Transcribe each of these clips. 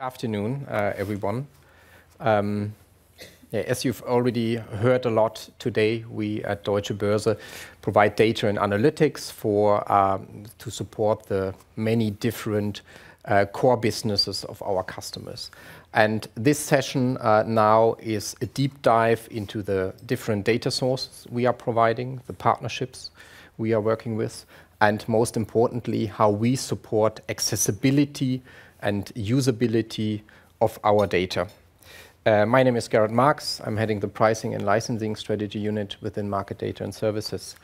Afternoon, uh, everyone. Um, as you've already heard a lot today, we at Deutsche Börse provide data and analytics for um, to support the many different uh, core businesses of our customers. And this session uh, now is a deep dive into the different data sources we are providing, the partnerships we are working with, and most importantly, how we support accessibility and usability of our data. Uh, my name is Gerrit Marks. I'm heading the Pricing and Licensing Strategy unit within Market Data and Services.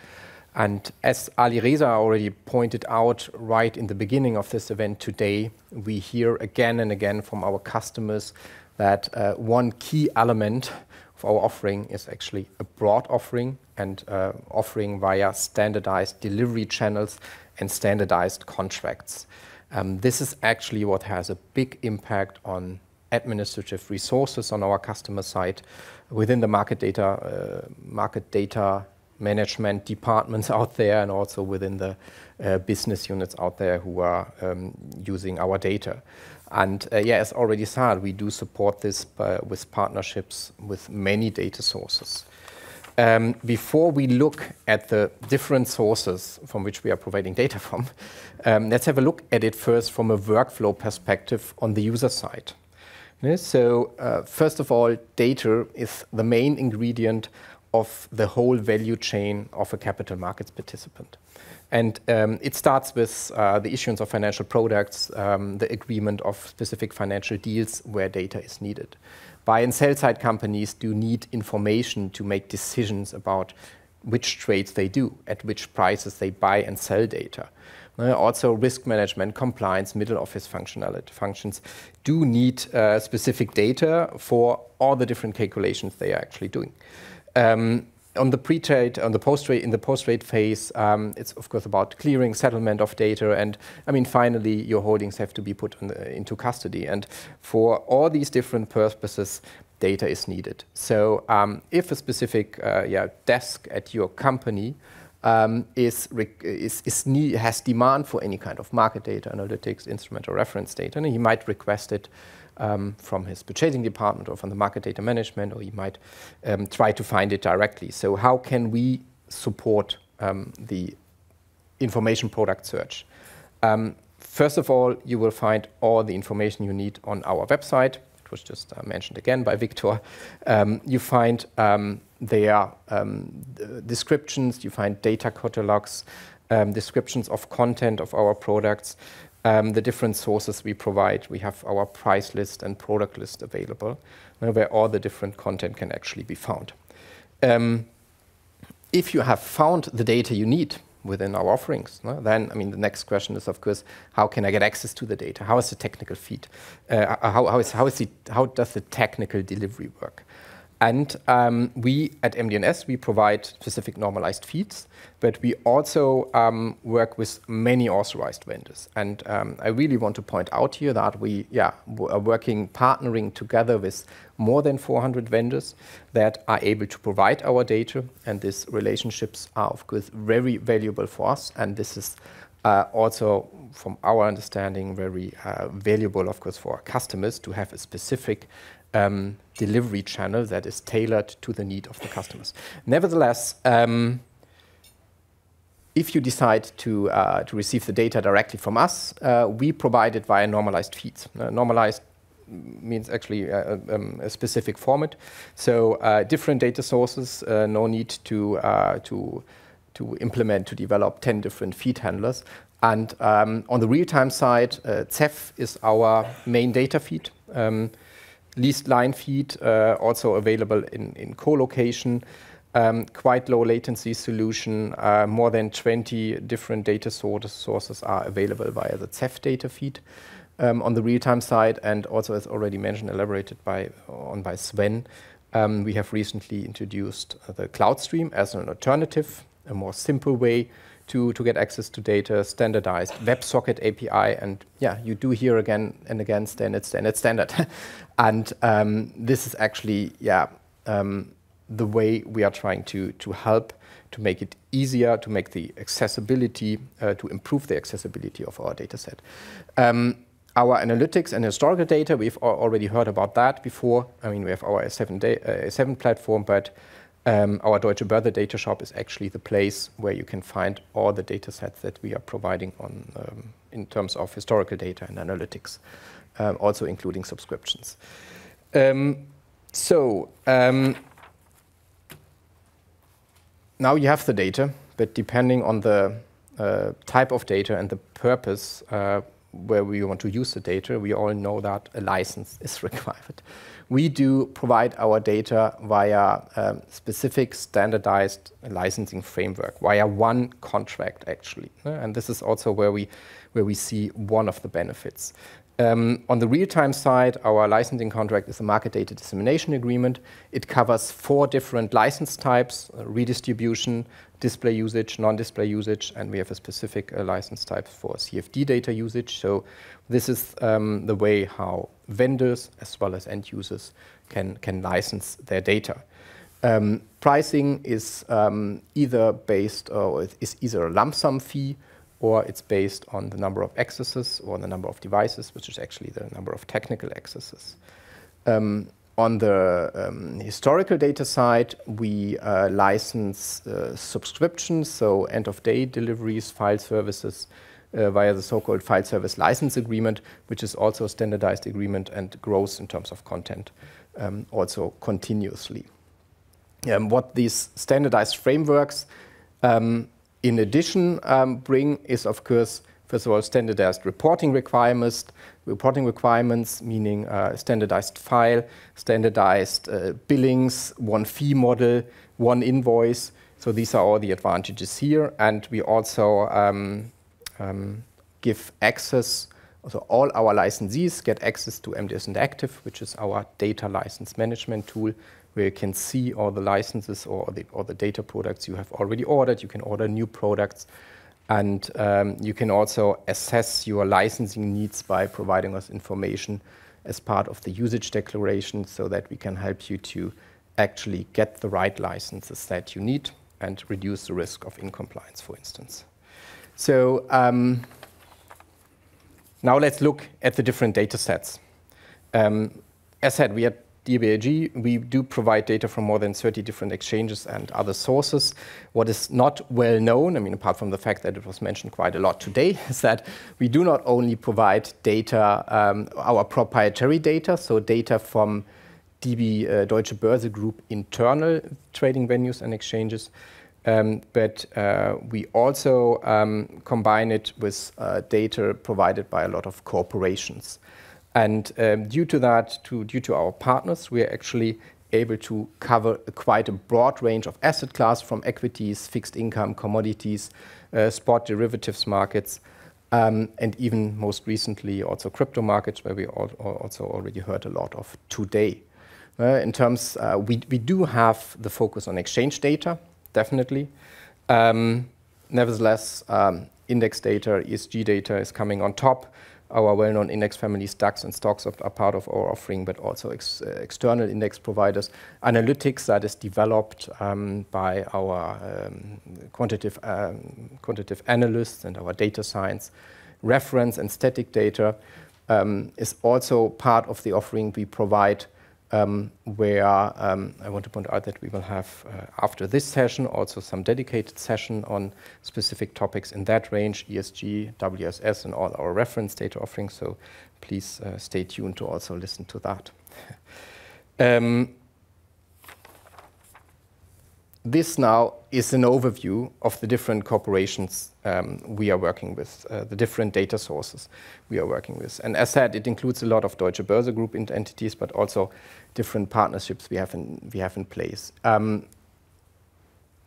And as Ali Reza already pointed out right in the beginning of this event today, we hear again and again from our customers that uh, one key element of our offering is actually a broad offering and uh, offering via standardized delivery channels and standardized contracts. Um, this is actually what has a big impact on administrative resources on our customer side within the market data uh, market data management departments out there, and also within the uh, business units out there who are um, using our data. and uh, yeah As already said, we do support this uh, with partnerships with many data sources. Um, before we look at the different sources from which we are providing data from, um, let's have a look at it first from a workflow perspective on the user side. So, uh, First of all, data is the main ingredient of the whole value chain of a capital markets participant. And um, it starts with uh, the issuance of financial products, um, the agreement of specific financial deals where data is needed. Buy and sell side companies do need information to make decisions about which trades they do, at which prices they buy and sell data. Also, risk management, compliance, middle office functionality functions do need uh, specific data for all the different calculations they are actually doing. Um, On the pre-trade, on the post-trade, in the post-trade phase, um, it's of course about clearing settlement of data. And I mean, finally, your holdings have to be put into custody. And for all these different purposes, data is needed. So um, if a specific uh, desk at your company um, has demand for any kind of market data, analytics, instrument, or reference data, and he might request it Um, from his purchasing department or from the market data management, or he might um, try to find it directly. So how can we support um, the information product search? First of all, you will find all the information you need on our website. It was just uh, mentioned again by Victor. You find there descriptions, you find data catalogs, descriptions of content of our products, Um, the different sources we provide. We have our price list and product list available, uh, where all the different content can actually be found. Um, if you have found the data you need within our offerings, uh, then I mean the next question is, of course, how can I get access to the data? How is the technical feed? Uh, how is the How does the technical delivery work? Um, we at MD&S, we provide specific normalized feeds, but we also um, work with many authorized vendors. And um, I really want to point out here that we are working, partnering together with more than 400 vendors that are able to provide our data, and these relationships are, of course, very valuable for us. And this is uh, also, from our understanding, very uh, valuable, of course, for our customers to have a specific Um, delivery channel that is tailored to the need of the customers. Nevertheless, um, if you decide to uh, to receive the data directly from us, uh, we provide it via normalized feeds. Uh, normalized means actually um, a specific format. So different data sources, no need to to, to implement, to develop 10 different feed handlers. And um, on the real-time side, CEF is our main data feed. Leased line feed, uh, also available in co-location. Um, quite low latency solution. Uh, more than 20 different data sources are available via the CEF data feed um, on the real-time side. And also, as already mentioned, elaborated by on by Sven, um, we have recently introduced the Cloud Stream as an alternative, a more simple way to to get access to data, standardized WebSocket API. And yeah, you do hear again and again, standard. Standard, standard. and um, this is actually yeah, the way we are trying to to help to make it easier, to make the accessibility, to improve the accessibility of our data set. our analytics and historical data, we've already heard about that before. I mean, we have our S7, uh, S7 platform, but um, our Deutsche Börse data shop is actually the place where you can find all the data sets that we are providing on um, in terms of historical data and analytics, um, also including subscriptions. Um, so um, now you have the data, but depending on the uh, type of data and the purpose uh, where we want to use the data, we all know that a license is required. We do provide our data via um, specific standardized licensing framework, via one contract actually. And this is also where we, where we see one of the benefits. Um, on the real-time side, our licensing contract is a market data dissemination agreement. It covers four different license types, uh, redistribution, display usage, non-display usage, and we have a specific uh, license type for CFD data usage. So this is um, the way how vendors as well as end users can, can license their data. Um, pricing is um, either based or is either a lump sum fee or it's based on the number of accesses or the number of devices, which is actually the number of technical accesses. Um, on the um, historical data side, we uh, license uh, subscriptions, so end-of-day deliveries, file services, uh, via the so-called file service license agreement, which is also a standardized agreement and grows in terms of content um, also continuously. Um, what these standardized frameworks um, in addition um, bring is, of course, first of all, standardized reporting requirements, reporting requirements, meaning uh, standardized file, standardized uh, billings, one fee model, one invoice. So these are all the advantages here. And we also um, um, give access, so all our licensees get access to MDS Interactive, which is our data license management tool, where you can see all the licenses or the, or the data products you have already ordered. You can order new products. And um, you can also assess your licensing needs by providing us information as part of the usage declaration so that we can help you to actually get the right licenses that you need and reduce the risk of incompliance, for instance. So um, now let's look at the different data sets. Um, as said, we at DBAG, we do provide data from more than 30 different exchanges and other sources. What is not well known, I mean, apart from the fact that it was mentioned quite a lot today, is that we do not only provide data, um, our proprietary data, so data from DB uh, Deutsche Börse Group internal trading venues and exchanges, um, but uh, we also um, combine it with uh, data provided by a lot of corporations. And um, due to that, to, due to our partners, we are actually able to cover quite a broad range of asset class from equities, fixed income, commodities, uh, spot derivatives markets, um, and even most recently also crypto markets, where we also already heard a lot of today. Uh, in terms, uh, we, we do have the focus on exchange data, definitely. Um, nevertheless, um, index data, ESG data is coming on top our well-known index families, DAX and STOXX, are, part of our offering, but also ex uh, external index providers. Analytics that is developed um, by our um, quantitative, um, quantitative analysts and our data science. Reference and static data um, is also part of the offering we provide um, where um, I want to point out that we will have, uh, after this session, also some dedicated session on specific topics in that range, ESG, WSS, and all our reference data offerings. So please uh, stay tuned to also listen to that. um, this now is an overview of the different corporations um, we are working with, uh, the different data sources we are working with. And as said, it includes a lot of Deutsche Börse Group entities, but also different partnerships we have in, place. Um,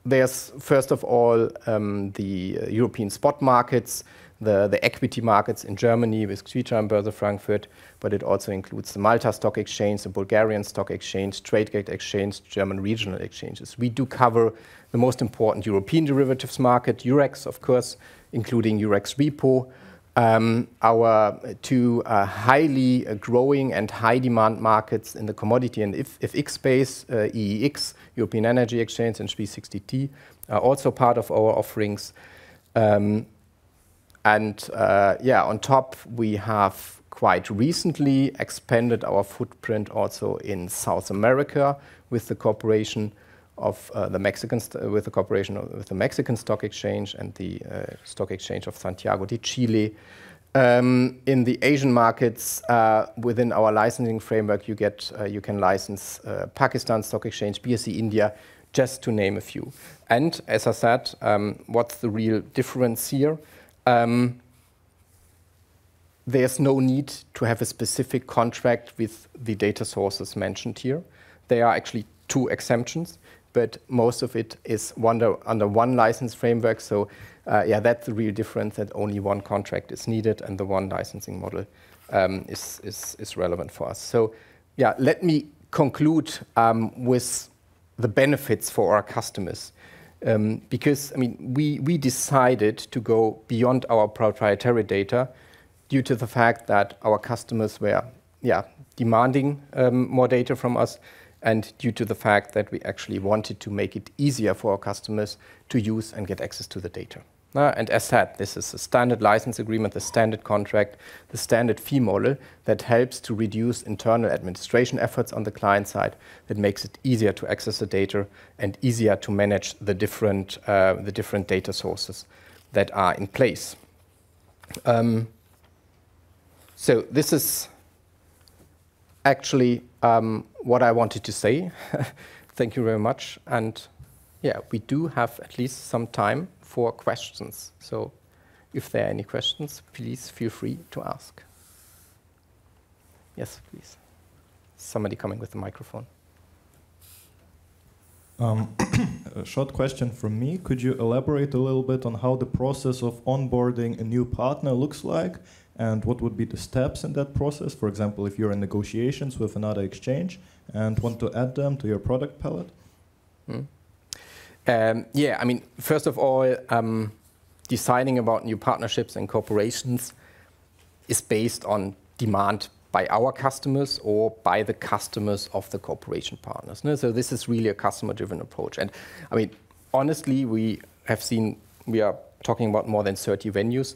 there's, first of all, um, the European spot markets, the, the equity markets in Germany with Xetra and Börse Frankfurt, but it also includes the Malta Stock Exchange, the Bulgarian Stock Exchange, TradeGate Exchange, German regional exchanges. We do cover the most important European derivatives market, Eurex, of course, including Eurex Repo, um, our two uh, highly uh, growing and high demand markets in the commodity and FX space, uh, EEX, European Energy Exchange, and 360T, are also part of our offerings. Um, and uh, yeah, on top, we have quite recently expanded our footprint also in South America with the cooperation of uh, the Mexican with the cooperation with the Mexican Stock Exchange and the uh, Stock Exchange of Santiago de Chile. Um, in the Asian markets, within our licensing framework, you get you can license Pakistan Stock Exchange, BSE India, just to name a few. And as I said, um, what's the real difference here? Um, there's no need to have a specific contract with the data sources mentioned here. There are actually two exemptions, but most of it is under, under one license framework. So uh, yeah, that's the real difference that only one contract is needed and the one licensing model um, is, is, is relevant for us. So yeah, let me conclude um, with the benefits for our customers. Um, because I mean, we, we decided to go beyond our proprietary data due to the fact that our customers were yeah, demanding um, more data from us and due to the fact that we actually wanted to make it easier for our customers to use and get access to the data. Uh, and as said, this is a standard license agreement, the standard contract, the standard fee model that helps to reduce internal administration efforts on the client side, that makes it easier to access the data and easier to manage the different, uh, the different data sources that are in place. Um, so this is actually um, what I wanted to say. Thank you very much. And yeah, we do have at least some time for questions. So if there are any questions, please feel free to ask. Yes, please. Somebody coming with the microphone. Um, a short question from me. Could you elaborate a little bit on how the process of onboarding a new partner looks like and what would be the steps in that process? For example, if you're in negotiations with another exchange and want to add them to your product palette? Mm. Um, yeah, I mean, first of all, um, deciding about new partnerships and corporations is based on demand by our customers or by the customers of the corporation partners. So this is really a customer-driven approach. And I mean, honestly, we have seen, we are talking about more than 30 venues.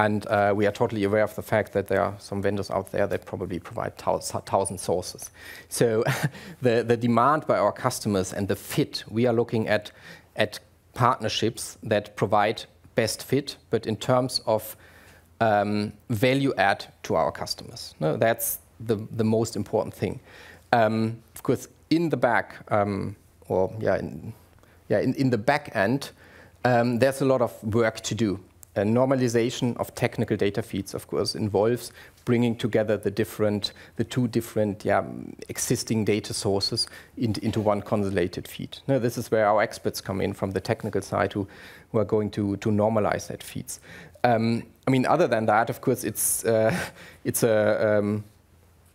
And uh, we are totally aware of the fact that there are some vendors out there that probably provide thousand sources. So the, the demand by our customers and the fit, we are looking at, at partnerships that provide best fit, but in terms of um, value add to our customers. No, that's the, the most important thing. Um, of course, in the back, um, or yeah, in, yeah, in, in the back end, um, there's a lot of work to do a normalization of technical data feeds, of course, involves bringing together the different, the two different yeah, existing data sources in, into one consolidated feed. Now, this is where our experts come in from the technical side who, who are going to, to normalize that feeds. Um, I mean, other than that, of course, it's, uh, it's, a, um,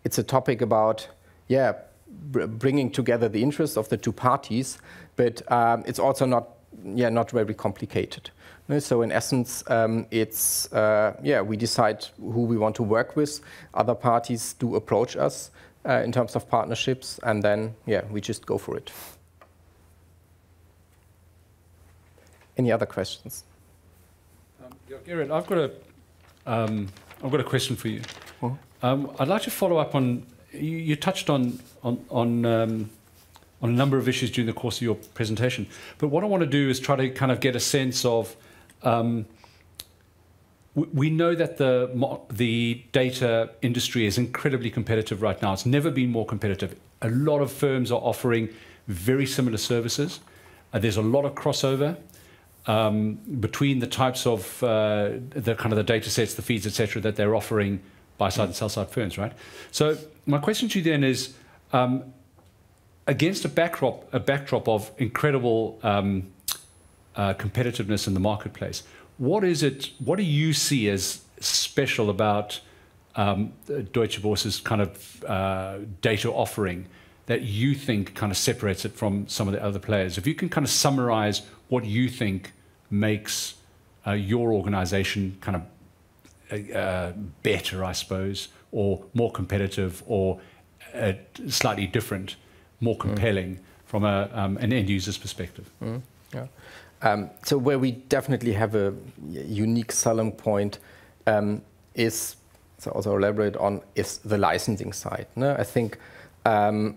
it's a topic about, yeah, br bringing together the interests of the two parties, but um, it's also not, yeah, not very complicated. So in essence, um, it's uh, yeah we decide who we want to work with. Other parties do approach us uh, in terms of partnerships, and then yeah we just go for it. Any other questions? Um, Gerrit, I've got a um, I've got a question for you. Um, I'd like to follow up on you, you touched on on on um, on a number of issues during the course of your presentation. But what I want to do is try to kind of get a sense of um, we know that the the data industry is incredibly competitive right now. It's never been more competitive. A lot of firms are offering very similar services. Uh, there's a lot of crossover um, between the types of uh, the kind of the data sets, the feeds, etc., that they're offering buy side and sell side firms, right? So my question to you then is, um, against a backdrop a backdrop of incredible um, uh, competitiveness in the marketplace. What is it? What do you see as special about um, Deutsche Börse's kind of uh, data offering that you think kind of separates it from some of the other players? If you can kind of summarize what you think makes uh, your organization kind of uh, better, I suppose, or more competitive, or uh, slightly different, more compelling mm. from a, um, an end user's perspective. Mm. Yeah. Um, so where we definitely have a unique selling point um, is, so also elaborate on, is the licensing side. No? I think um,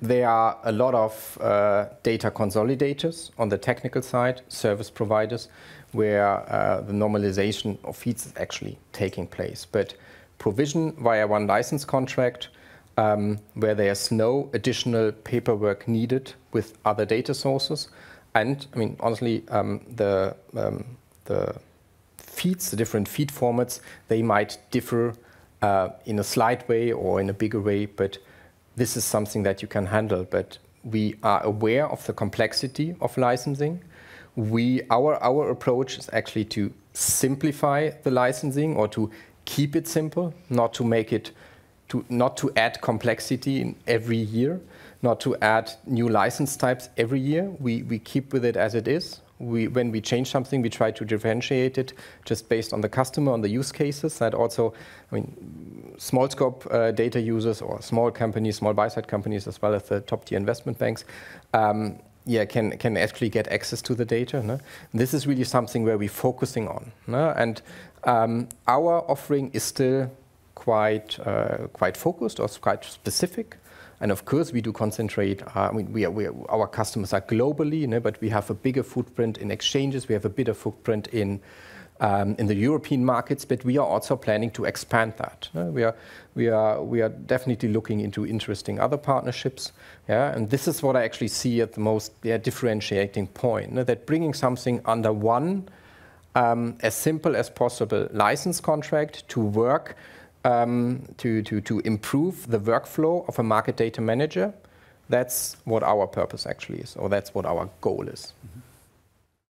there are a lot of uh, data consolidators on the technical side, service providers, where uh, the normalization of feeds is actually taking place. But provision via one license contract, um, where there's no additional paperwork needed with other data sources, and I mean honestly, um, the um, the feeds, the different feed formats, they might differ uh, in a slight way or in a bigger way, but this is something that you can handle. But we are aware of the complexity of licensing. We, our, our approach is actually to simplify the licensing or to keep it simple, not to make it, to, not to add complexity in every year, not to add new license types every year. We, we keep with it as it is we, when we change something, we try to differentiate it just based on the customer, on the use cases. That also, I mean, small scope uh, data users or small companies, small buy-side companies, as well as the top-tier investment banks, um, yeah, can can actually get access to the data. No? This is really something where we're focusing on, no? and um, our offering is still quite uh, quite focused or quite specific. And of course, we do concentrate. Uh, I mean, we are, we are, our customers are globally, you know, but we have a bigger footprint in exchanges. We have a bigger footprint in um, in the European markets, but we are also planning to expand that. Uh, we are we are we are definitely looking into interesting other partnerships. Yeah, and this is what I actually see at the most yeah, differentiating point. You know, that bringing something under one um, as simple as possible license contract to work um, to, to, to improve the workflow of a market data manager. That's what our purpose actually is, or that's what our goal is.